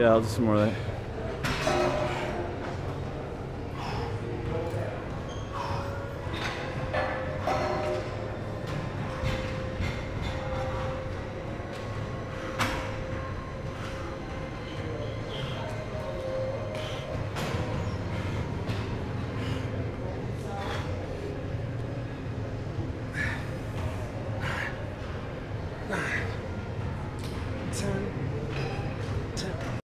Yeah, I'll do some more of that. Nine, ten.